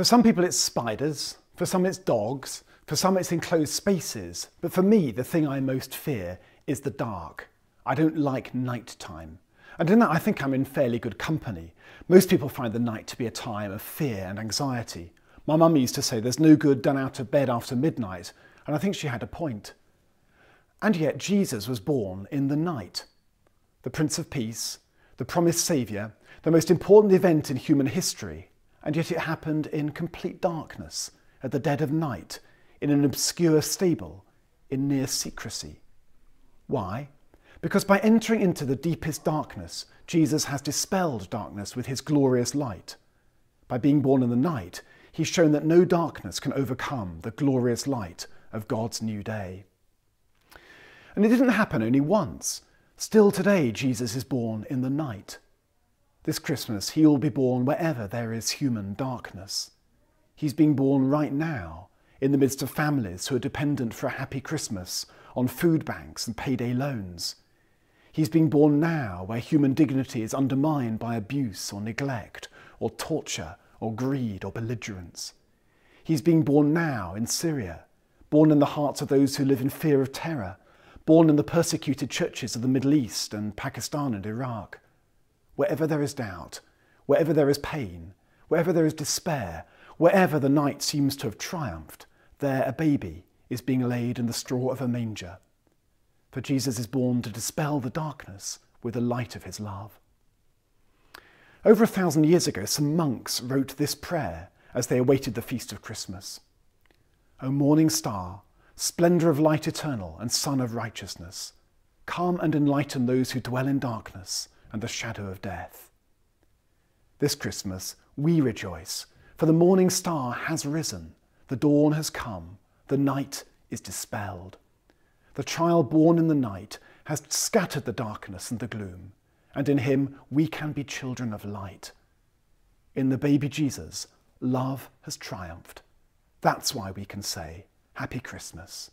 For some people, it's spiders, for some, it's dogs, for some, it's enclosed spaces. But for me, the thing I most fear is the dark. I don't like night time. And in that, I think I'm in fairly good company. Most people find the night to be a time of fear and anxiety. My mum used to say there's no good done out of bed after midnight, and I think she had a point. And yet, Jesus was born in the night. The Prince of Peace, the promised Saviour, the most important event in human history, and yet it happened in complete darkness, at the dead of night, in an obscure stable, in near secrecy. Why? Because by entering into the deepest darkness, Jesus has dispelled darkness with his glorious light. By being born in the night, he's shown that no darkness can overcome the glorious light of God's new day. And it didn't happen only once. Still today, Jesus is born in the night. This Christmas, he will be born wherever there is human darkness. He's being born right now, in the midst of families who are dependent for a happy Christmas on food banks and payday loans. He's being born now, where human dignity is undermined by abuse or neglect, or torture, or greed, or belligerence. He's being born now in Syria, born in the hearts of those who live in fear of terror, born in the persecuted churches of the Middle East and Pakistan and Iraq. Wherever there is doubt, wherever there is pain, wherever there is despair, wherever the night seems to have triumphed, there a baby is being laid in the straw of a manger. For Jesus is born to dispel the darkness with the light of his love. Over a thousand years ago, some monks wrote this prayer as they awaited the feast of Christmas. O morning star, splendour of light eternal and sun of righteousness, come and enlighten those who dwell in darkness and the shadow of death. This Christmas we rejoice, for the morning star has risen, the dawn has come, the night is dispelled. The child born in the night has scattered the darkness and the gloom, and in him we can be children of light. In the baby Jesus, love has triumphed. That's why we can say, Happy Christmas.